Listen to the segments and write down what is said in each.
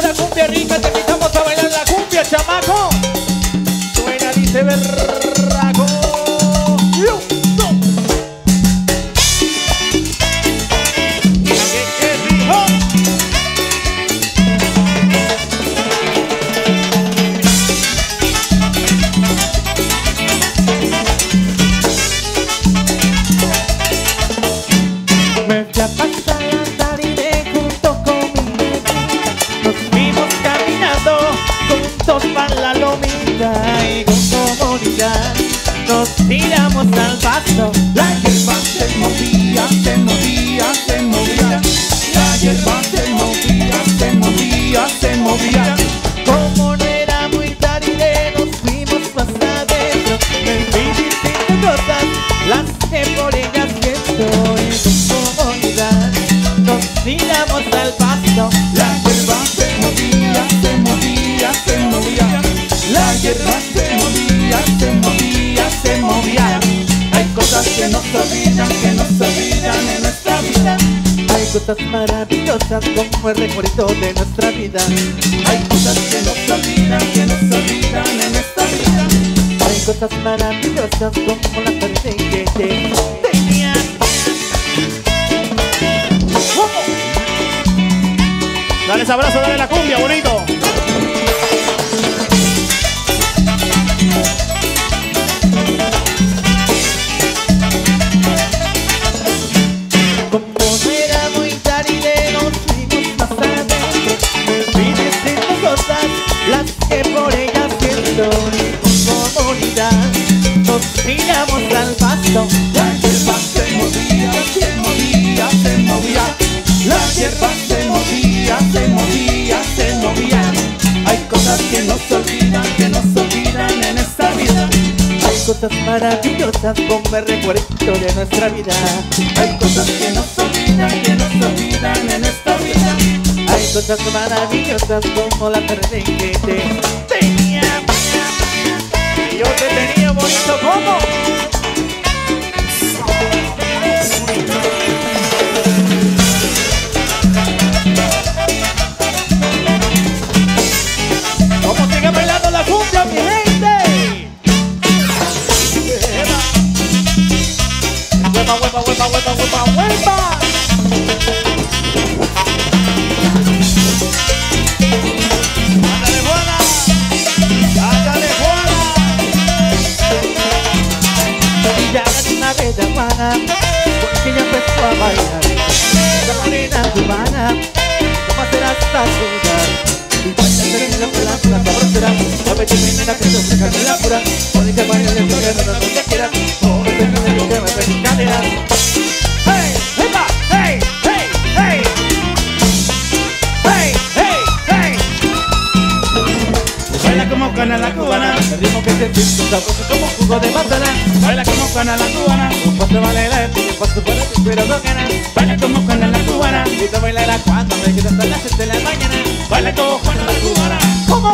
cumbia rica, te invitamos a bailar la cumbia, chamaco. Suena, dice berraco. Que olvidan en nuestra vida. Hay cosas maravillosas como el recuerdo de nuestra vida. Hay cosas que no se olvidan, que no se olvidan en esta vida. Hay cosas maravillosas como la tarde que te tenía. Dale ese abrazo, dale la cumbia, bonito. Las que por ellas siento. Y con comodidad nos tiramos al pasto. La hierba se movía, se movía, se movía. La hierba se movía, se movía, se movía. Hay cosas que no se olvidan, que no se olvidan en esta vida. Hay cosas maravillosas como el recuerdo de nuestra vida. Hay cosas que no se olvidan, que no se olvidan en esta vida. Cosas maravillosas como la tarde que te tenía. Y yo te tenía bonito como. ¿Cómo sigue bailando la cumbia, mi gente? Huepa, huepa, huepa, huepa, huepa, huepa. de una bella Porque ya empezó a bailar. La marina cubana Cómo será esta ciudad y la pura, pura, sabor será La bella primera que se de la pura. Puede que vaya de tu guerra, donde quiera. Ahora te lo que va a ser cadera El ritmo que se siente sabroso como jugo de manzana Baila como cana la cubana. Un paso vale la y un paso para ti pero no gana Baila como cana la cubana. Y te bailará cuando me quede hasta las 7 de la mañana Baila como cana la cubana. ¿Cómo?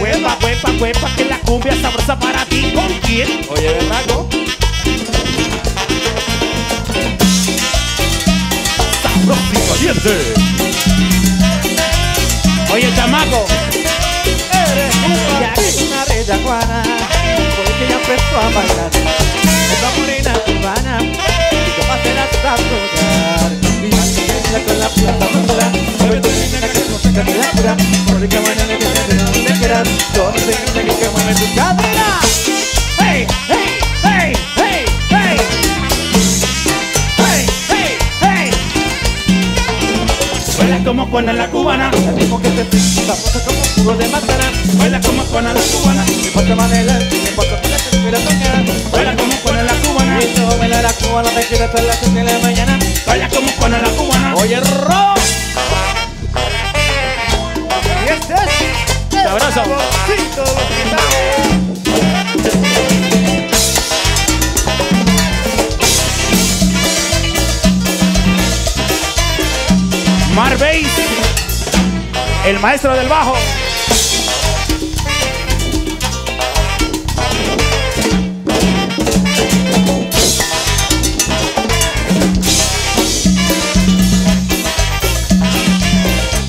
Huepa, huepa, huepa, que la cumbia sabrosa para ti. ¿Con quién? Oye, y caliente. Guana Porque ya empezó a bailar. Esa morena cubana Y te va a hacer hasta sudar Y baila con la pura sabrosura Mueve tu menina que no saca de la pura Mónica mañana que te de donde quieras Yo no sé que tu cadera buena la cubana, la que como puro de baila como la cubana, me falta más adelante, me falta para que quiera tocar, baila como Juana la cubana, baila la cubana, te quiero hasta las 7 de la mañana, baila como Juana la cubana, oye ro. Y. Mar Bass, el maestro del bajo.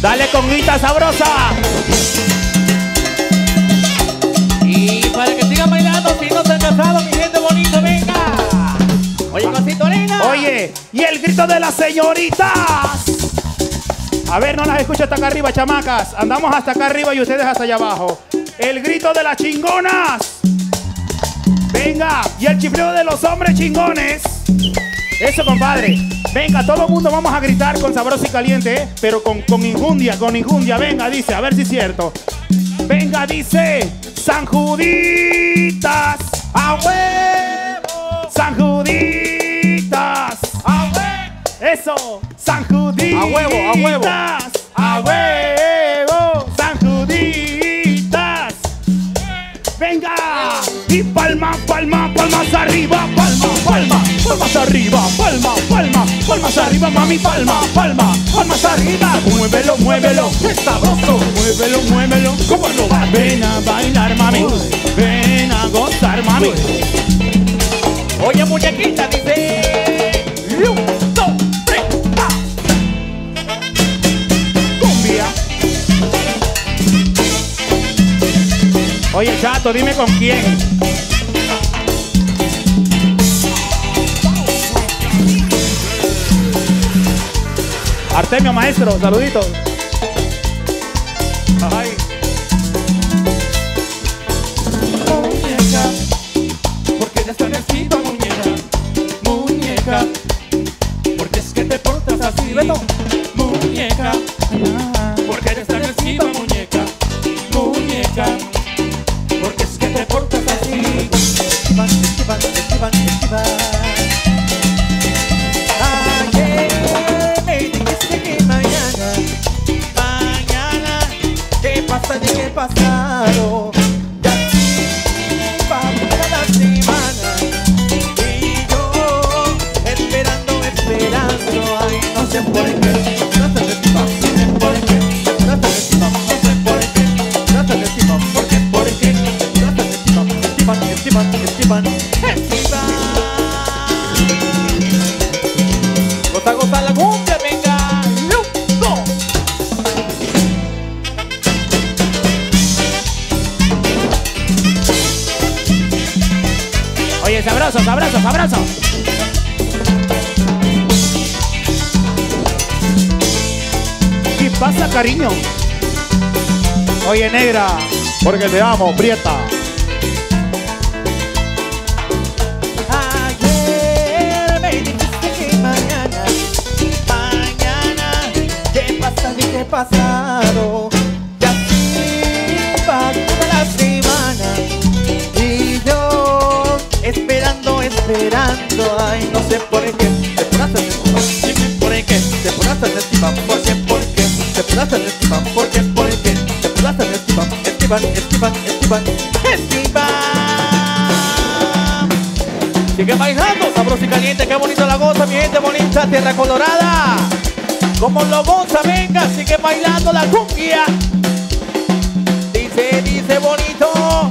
Dale con conguita sabrosa. Y para que sigan bailando, si no se han casado, mi gente bonita, venga. Oye, cosito linda. Oye, y el grito de las señoritas. A ver, no las escucho hasta acá arriba, chamacas. Andamos hasta acá arriba y ustedes hasta allá abajo. El grito de las chingonas. Venga, y el chifleo de los hombres chingones. Eso, compadre. Venga, todo el mundo vamos a gritar con sabroso y caliente, ¿eh? pero con, con injundia, con injundia. Venga, dice, a ver si es cierto. Venga, dice, San Juditas. ¡A huevo! San Juditas. Eso, San Juditas. A huevo, a huevo. A huevo, San Juditas. Venga. Y palma, palma, palmas arriba, palma, palma, palmas arriba, palma, palma, palmas arriba, mami, palma, palma, palmas arriba. Muévelo, muévelo, es sabroso. Muévelo, muévelo, ¿cómo no va? Ven a bailar, mami. Ven a gozar, mami. Oye, muñequita, dice. Oye, chato, dime con quién. Artemio, maestro, saluditos. Oye, sabroso, sabroso, sabroso. ¿Qué pasa, cariño? Oye, negra, porque te amo, prieta. Ayer me dijiste que mañana, mañana, ¿qué pasa qué pasado? Esperando, ay, no sé por qué, te pones encima, dime por qué, te pones encima, por qué, por qué, te pones encima, por qué, por qué, te pones encima, esquivan, esquivan, esquivan, esquivan. Sigue bailando, sabroso y caliente, qué bonito la goza, mi gente bonita, tierra colorada. Como lo goza, venga, sigue bailando la cumbia. Dice, dice bonito.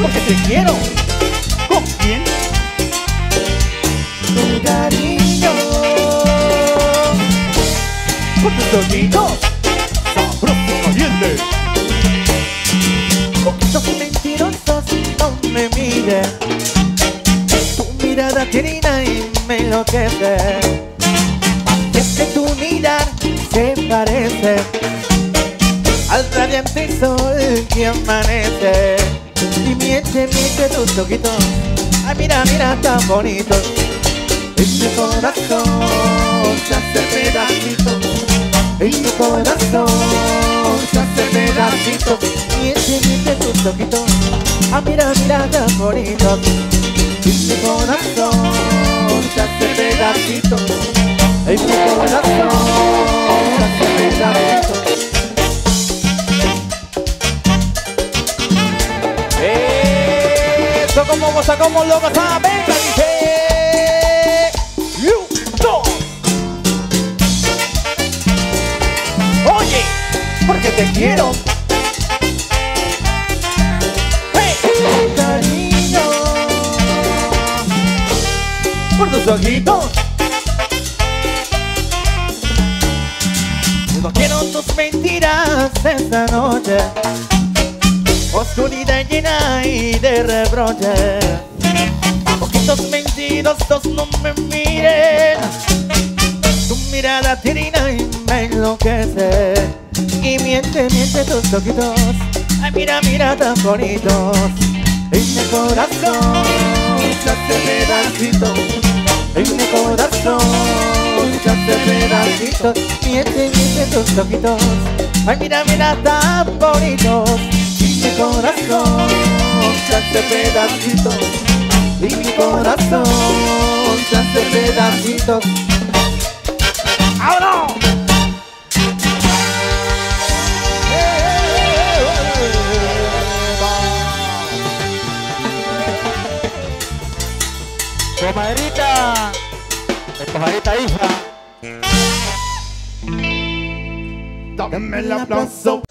Porque te quiero. ¿Con quién? Tu cariño. Con tus ojitos. Sabroso y caliente. Ojitos mentirosos, no me mires. Tu mirada tierna y me enloquece. Es que tu mirar se parece al radiante sol que amanece. Miente, miente tus ojitos. Ay, mira, mira, tan bonitos. Este corazón se hace pedacito. Mi corazón se hace pedacito Miente, miente tus ojitos Ah, mira, mira, tan bonito mi corazón se hace pedacito mi corazón se hace pedacito como goza, como lo goza, venga, dice. Oye, porque te quiero. Hey. Cariño, por tus ojitos. No quiero tus mentiras esta noche. Oscuridad llena y de reproche. Poquitos mentirosos no me miren. Tu mirada tirina y me enloquece. Y miente, miente tus ojitos. Ay, mira, mira tan bonitos. En mi corazón se hace pedacitos. En mi corazón se hace pedacitos. Miente, miente tus ojitos. Ay, mira, mira tan bonitos. Mi corazón se hace pedacitos. Y mi corazón se hace pedacitos. ¡Vámonos! Comadrita, comadrita hija. Dame el aplauso.